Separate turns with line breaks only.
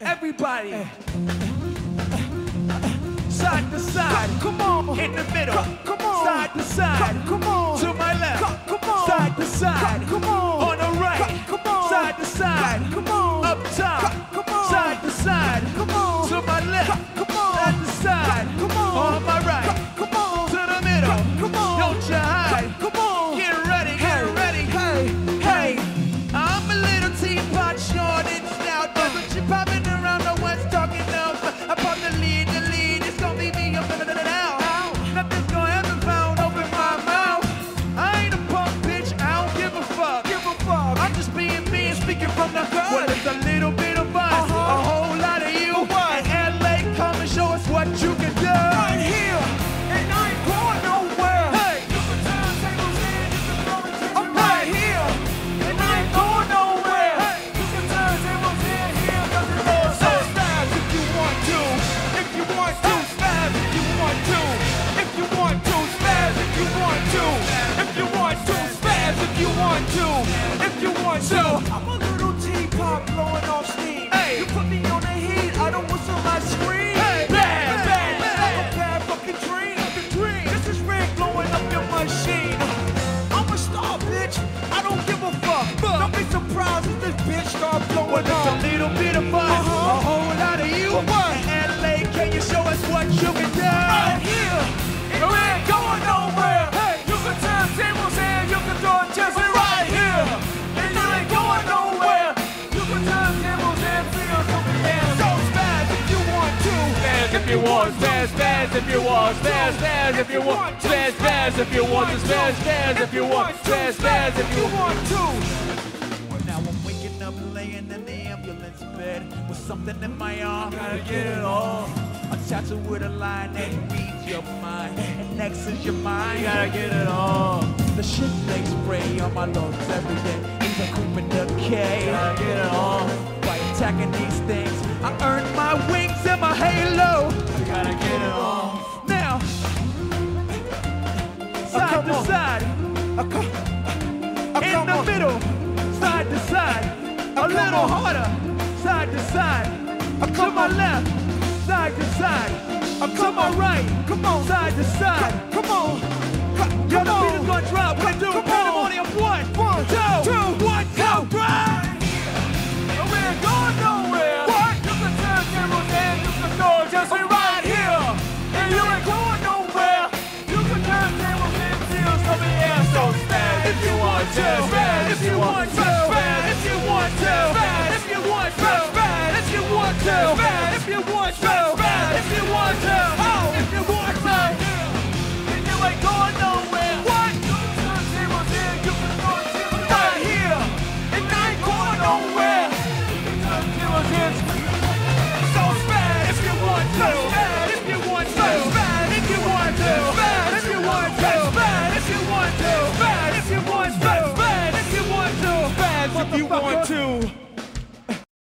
Everybody. Side to side.
Come on.
In the middle. You
want to. If you want to. I'm a little teapot blowing off steam.
Hey.
You put me on the heat, I don't whistle, I scream.
Hey.
Bad, bad,
Hey.
like a bad fucking dream. This is Rick blowing up your machine. I'm a star, bitch. I don't give a fuck. Don't be surprised if this bitch start blowing
Well, it's a
up. If you want,
spaz, spaz if you want, spaz, spaz if you want, spaz, spaz if you want, spaz, spaz if you want, spaz, spaz if you want.
to.
Now I'm waking up laying in the ambulance bed with something in my arm.
Gotta get it off.
A tattoo with a line that reads your mind. And next is your mind.
Gotta get it off.
The shit they spray on my lungs every day. Even creeping decay.
Gotta get it off.
By attacking these things, I earned my wings and my halo.
Gotta get it off.
Now, side. To side,
come, I
in the middle, side to side, a little harder, side to side, to my left, side to side, to my right, side to side.
Come on. you
want
to.